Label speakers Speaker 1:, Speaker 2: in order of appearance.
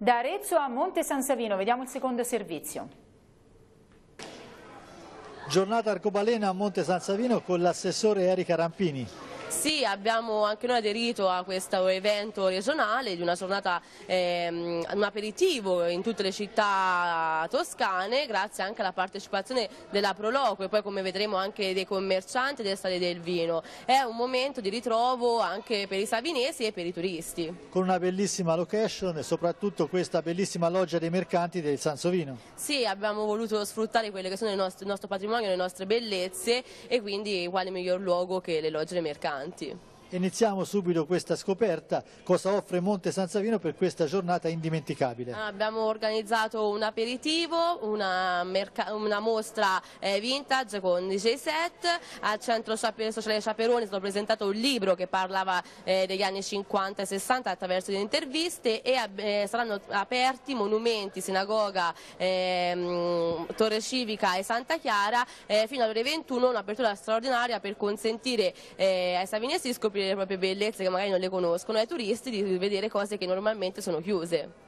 Speaker 1: Da Arezzo a Monte San Savino, vediamo il secondo servizio.
Speaker 2: Giornata arcobalena a Monte San Savino con l'assessore Erika Rampini.
Speaker 3: Sì, abbiamo anche noi aderito a questo evento regionale di una giornata, ehm, un aperitivo in tutte le città toscane grazie anche alla partecipazione della Proloco e poi come vedremo anche dei commercianti delle strade del vino. È un momento di ritrovo anche per i savinesi e per i turisti.
Speaker 2: Con una bellissima location e soprattutto questa bellissima loggia dei mercanti del Sansovino.
Speaker 3: Sì, abbiamo voluto sfruttare quelle che sono il nostro, il nostro patrimonio, le nostre bellezze e quindi quale miglior luogo che le logge dei mercanti انت
Speaker 2: Iniziamo subito questa scoperta, cosa offre Monte San Savino per questa giornata indimenticabile.
Speaker 3: Abbiamo organizzato un aperitivo, una, una mostra eh, vintage con DJ set, al centro sociale Ciaperone è stato presentato un libro che parlava eh, degli anni 50 e 60 attraverso delle interviste e eh, saranno aperti monumenti, sinagoga, ehm, Torre Civica e Santa Chiara eh, fino alle ore 21, un'apertura straordinaria per consentire eh, ai savinesi di scoprire scoprire le proprie bellezze che magari non le conoscono, ai turisti di vedere cose che normalmente sono chiuse.